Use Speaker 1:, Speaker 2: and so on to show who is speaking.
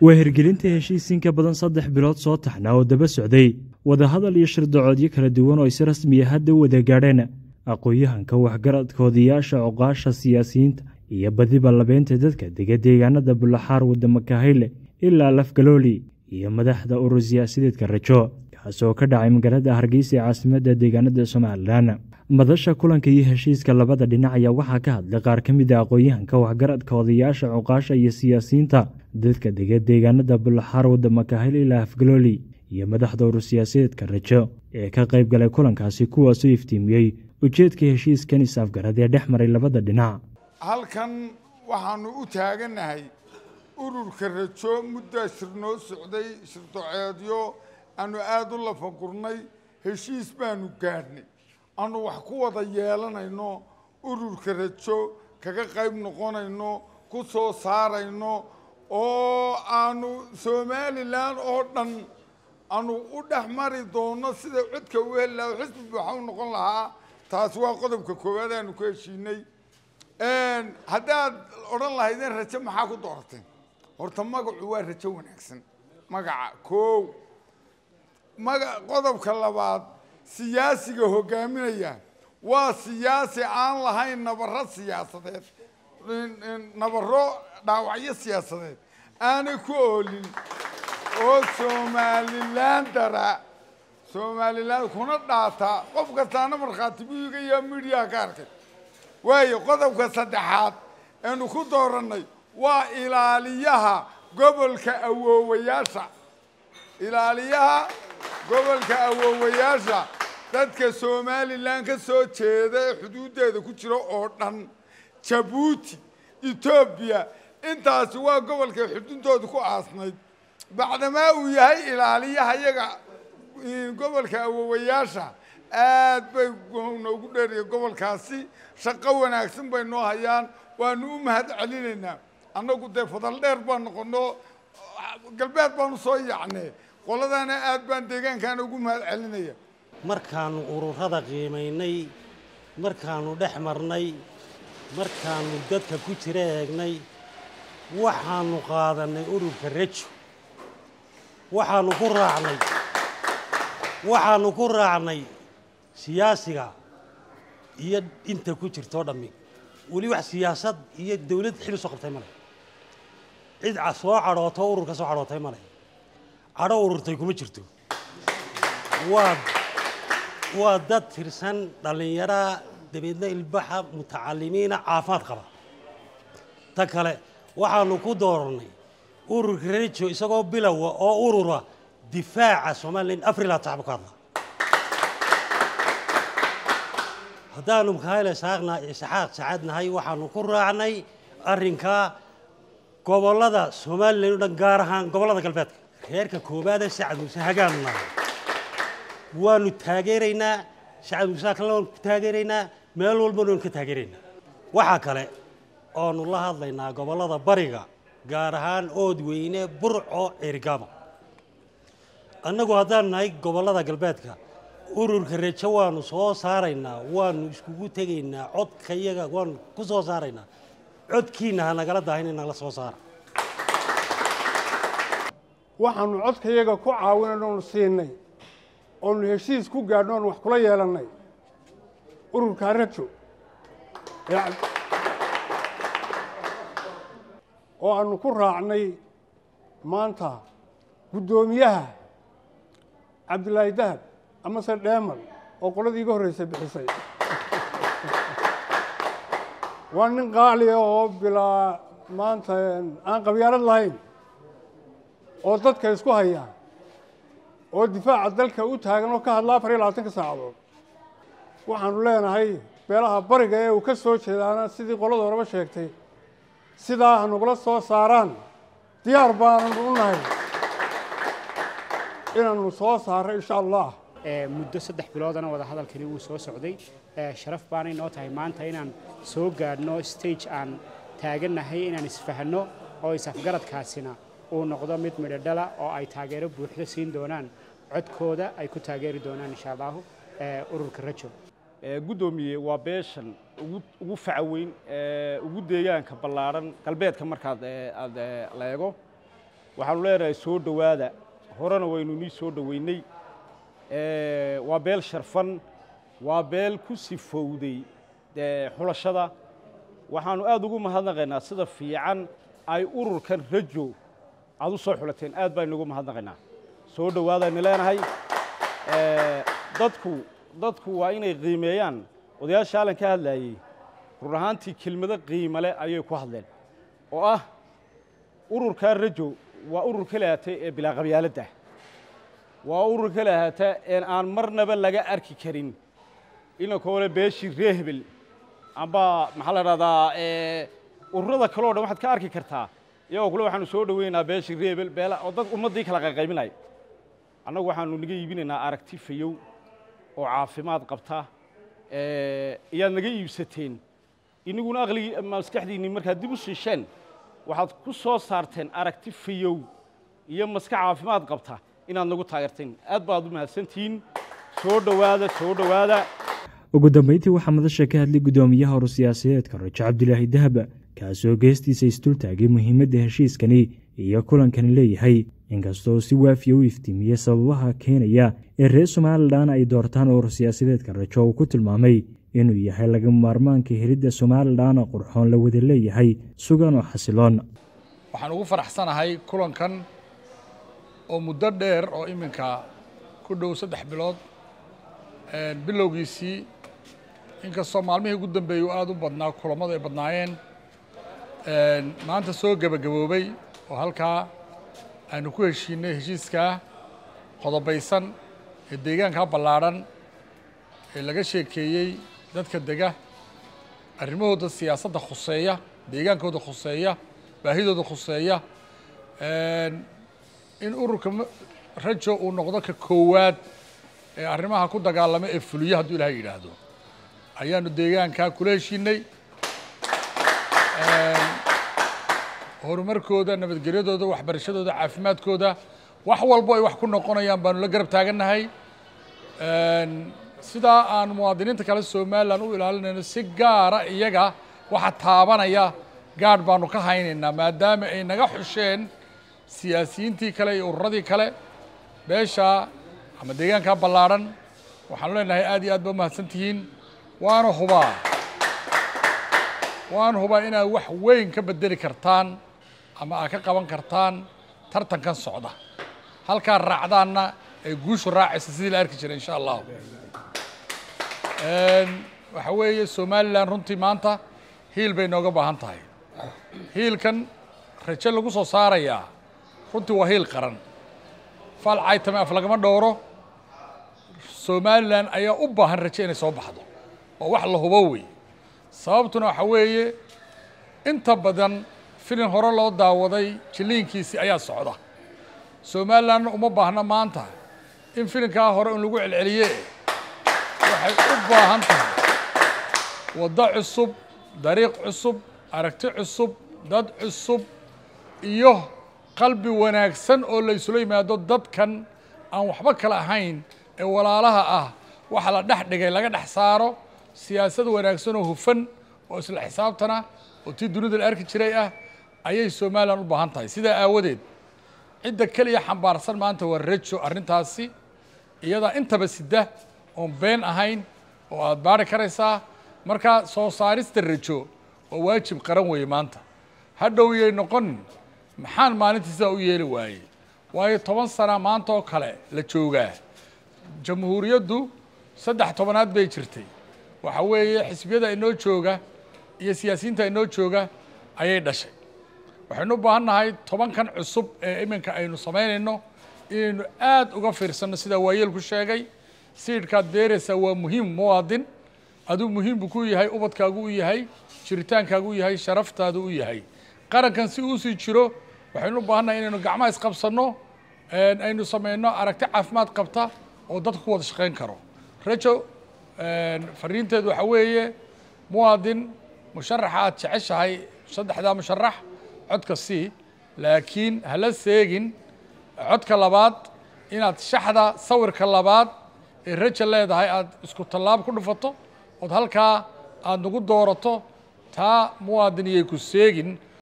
Speaker 1: waa hirgelinta heshiis in ka badan saddex bilood soo taxnaa oo daba socday. Wadahadal iyo shirdacoodyo kala duwan oo si rasmiya hadda u wada gaadheen. Aqoon-yahanka waxgaradka odayaasha coqaasha siyaasiyiinta iyo badiba labeynta dadka dega deegaanada bulaxaar wadamakahayle ilaa lafgalooli iyo madaxda urur siyaasideedka rajo kaas oo ka dhacay magaalada hargeysa ee caasimadda deegaanada somalilan madasha kulanka iyo heshiiska labada dhinac ayaa waxaa ka hadlay qaar ka mid a aqoon-yahanka waxgaradka odayaasha coqaasha iyo siyaasiyiinta. Dadka dega deegaanada bulaxaar wadamakahayle ilaa afgalooli iyo madaxda urur siyaasideedka rajo ee ka qayb galay kulankaasi kuwaasoo iftiimiyey ujeedka heshiiskan is-afgarad ee dhex maray labada dhinac.
Speaker 2: Halkan waxaanu u taagannahay ururka rajo muddaa shir noo socday shirdoceedyo aanu aada u lafagurnay heshiis baanu gaadhnay aanu wax ku wada yeelanayno ururka rajo kaga qayb noqonayno ku soo saarayno oo aanu somalilan oo dhan aanu u dhex mari doono sida codka u heli lahaa xisbi buuxa u noqon lahaa. Taasi waa qodobka koowaad aanu ku heshiinay. Haddaad odhan lahaydeen rajo maxaa ku doorateen horta magacu waa rajo wanaagsan. Magaca koow. Maga qodobka labaad siyaasiga hogaaminaya waa siyaasi aan lahayn nabaro siyaasadeed. Nabaro dhaawacyo siyaasadeed. Aanay ku oolin oo somalilan dara. Somalilan kuna dhaataa qof kastaana markhaati buu iga yaa midiyaha ka arkay. Waayo qodobka saddexaad eenu ku doorannay waa ilaaliyaha gobolka awoowayaasha. Ilaaliyaha gobolka awoowayaasha dadka somalilan ka soo jeeda ee xuduuddeeda ku jira oo dhan jabuuti etoobiya intaasi waa gobolkay xuduudooda ku aasnayd. Bacdamaa uu yahay ilaaliyaha iyaga gobolka awoowayaasha aad bay noogu dheeriya gobolkaasi shaqo wanaagsan bay noo hayaan. Waanu u mahad celinaynaa. Annagu dee fadal dheer baan noqono galbeed baanu soo yacnee. Qoladana aad baan deegaankaana ugu mahad celinaya
Speaker 3: markaanu ururada qiimaynay markaanu dhex marnay markaanu dadka ku jira eegnay waxaanu qaadanay ururka rajo. Waxaanu ku raacnay waxaanu ku raacnay siyaasiga iyo inta ku jirtoo dhammi. Weli wax siyaasad iyo dawlad xil soo qabtay male cid soo cadhooto urur ka soo cadhootay male cadho ururtay kuma jirto. Waa waa dad tirsan dhallinyaraa dabeedna ilbaxa mutacalimiina caafimaad qaba. Ta kale waxaanu ku doorannay ururka rejo isagoo bilowa oo urura difaaca somalilan afrila taxba ka hadla haddaanu makaayile saaqna saxaaq sacaadnahay waxaanu ku raacnay arrinkaa gobollada somalilan o dhan gaar ahaan gobollada galbeedka. Reerka koowaad ee sacad muuse hagaanu nahay waanu taageeraynaa sacad muuse kale waanu ku taageeraynaa meel walbana waanu ka taageeraynaa waxaa kale oonu la hadlaynaa gobollada bariga gaar ahaan oodweyne burco ceerigaabo annagu haddaanu nahay gobollada galbeedka ururka rajo waanu soo saaraynaa waanu iskugu tegaynaa codka iyaga waanu ku soo saaraynaa. Codkiina ha nagala dahin in nagala soo saara
Speaker 4: waxaanu codkayaga ku caawinayno onu siinay oonu heshiis ku gaadhno oonu wax kula yeelannay. Ururka rajo. Oo aanu ku raacnay maanta guddoomiyaha cabdilaahi dahab amase dheeman oo qoladii iga horreysay bixisay. Waa nin qaaliya oo bilaa maanta aan qabyaalad lahayn oo dadka isku haya oo difaaca dalka u taagan oo ka hadla afar iyo labaatanka saacadood. Waxaanu leenahay beelaha bariga ee uu ka soo jeedaana sidii qolada horeba sheegtay. Sidaa ha soo saaraan. Diyaar baananu u nahay. Inaanu soo saarro insha allah.
Speaker 5: Muddo saddex biloodana wada hadalkani wuu soo socday. Sharaf baanay noo tahay. Maanta inaan soo gaadhno stage aan taagannahay inaan isfahanno oo is-afgaradkaasina uu noqdo mid midhodhala oo ay taageero buuxdo siin doonaan. Codkooda ay ku taageeri doonaan insha allahu ururka rajo.
Speaker 6: Guddoomiye waa beeshan ugu faca weyn ugu deegaanka ballaadhan galbeedka markaad aad la eego. Waxaanu leenahay soo dhowaada. Horena waynu nii soo dhoweynay. Waa beel sharfan waa beel ku sifowday xulashada. Waxaanu aad ugu mahadnaqaynaa sida fiican ay ururkan rajo aad u soo xulateen aad baynu ugu mahadnaqaynaa. Soo dhowaadaynu leenahay dadku dadku waa inay qiimeeyaan. Odayaasha allan ka hadlaayey run ahaantii kelmado qiimo leh ayay ku hadleen. Oo ah ururkaa rajo waa urur ka lahaatay ee bilaa qabyaaladda waa urur ka lahaata een aan marnaba laga arki karin. Inankoole beeshii ree hebel amba maxaa la dhahdaa ururada kaleo dhan waxaad ka arki kartaa iyagoo kule waxaanu soo dhoweynaa beeshii ree hebel beela oo dad ummaddii kala qayqaybinaya annagu waxaanu naga iibinaynaa aragti fayow oo caafimaad qabta iyaad naga iibsateen. Iniguna aqligii maskaxdiinni markaad dib u siisheen waxaad ku soo saarteen aragti fayow iyo maska caafimaad qabta inaad nagu taageerteen. Aad baad u mahadsantihiin soo dhowaada soo dhowaada.
Speaker 1: Ugu dambayntii waxaa madasha ka hadlay guddoomiyaha horu siyaasadeedka rajo cabdilaahi dahaba kaasoo geestiisa isdultaagay muhiimadda heshiiskani iyo kulankani leeyahay. Inkastoo si waafiya u iftiimiyey sababaha keenaya ee reer somalilan ay doortaan urur siyaasadeedka rajo uu ku tilmaamay inuu yahay laga maarmaanka helidda somalilan oo qurxoon la wada leeyahay sugan oo xasiloon.
Speaker 7: Waxaan ugu faraxsanahay kulankan oo muddo dheer oo iminka ku dhow saddex bilood bilowgiisii. Inkastoo maalmihii ugu dambeeyey uu aada u badnaa kulammadu ay badnaayeen maanta soo gebagaboobay oo halkaa aanu ku heshiinay heshiiskaa qodobaysan ee deegaankaa ballaadhan ee laga sheekeeyey dadka dega arrimahooda siyaasadda khuseeya deegaankooda khuseeya baahidooda khuseeya. In ururka rajo uu noqdo ka koowaad ee arrimaha ku dagaalama ee fuliya hadduu ilahay yidhaahdo. Ayaanu deegaankaa kula heshiinay horumarkooda nabadgelyadooda waxbarashadooda caafimaadkooda wax walbo ay wax ku noqonayaan baanu la garab taagannahay sidaa aan muwaadiniinta kale somalilan u ilaalinayno si gaara iyaga waxa taabanaya gaadh baanu ka haynaynaa maadaama ay naga xusheen siyaasiyiintii kale iyo ururadii kale. Beesha ama deegaankaa ballaadhan waxaanu leenahay aad iyo aad ba umahadsan tihiin waana hubaa. Waana hubaa inaad wax weyn ka bedeli kartaan ama aad ka qaban kartaan tartankan socda. Halkaa raacdaanna ay guushu raacaysa sidii la arki jiray insha allahu. Waxa weeye somalilan runtii maanta hiil bay nooga baahan tahay. Hiilkan rajo lagu soo saarayaa runtii waa hiil qaran. Fal caytame af lagama dhowro somalilan ayaa u baahan rajo inay soo baxdo waa wax la hubo wey sababtuna waxa weeye inta badan filin hore loo daawaday jilliinkiisii ayaa socda. Somalilanna uma baahna maanta in filinkaa hore in lagu celceliye. Waxay u baahan tahay waddo cusub dariiq cusub aragti cusub dad cusub iyo qalbi wanaagsan oo la yimaado dadkan aan waxba kale ahayn ee walaalaha ah. Waxa la dhex dhigay laga dhex saaro siyaasad wanaagsan oo hufan oo isla xisaabtana oo tii dunida la arki jiray ah ayay somalilan u baahan tahay sidaa aawadeed cidda keliya xambaarsan maanta waa rajo arrintaasi iyadaa intaba sida oon been ahayn oo aada baari karaysaa marka soo saarista rajo waa waajib qaran weeye maanta. Hadhow yay noqonin maxaan maalintii sidaa u yeeli waayey? Waayo toban sana maanta oo kale la joogaa. Jamhuuriyaddu saddex tobanaad bay jirtay. Waxa weeye xisbiyada inoo jooga iyo siyaasiyiinta inoo jooga ayay dhashay waxaynu u baahan nahay tobankan cusub ee iminka aynu samaynayno inaynu aada uga fiirsanno sidaa waayeelku sheegay. Siidhkaad beeraysaa waa muhiim muwaadin. Aduu muhiim buu ku yahay ubadkaagu u yahay jiritaankaagu u yahay sharaftaadu u yahay. Qarankan si uu sii jiro waxaynu u baahan inaynu gacmaha isqabsanno aynu samayno aragti caafimaad qabta oo dadka ku wada shaqayn karo. Rajo fariinteedu waxaa weeye muwaadin musharaxa aad jeceshahay saddexdaa musharax codka sii laakiin hala seegin codka labaad inaad shaxda sawirka labaad ee raja leedahay aada isku tallaab ku dhufato ood halkaa aada nagu doorato taa muwaadin iyay ku seegin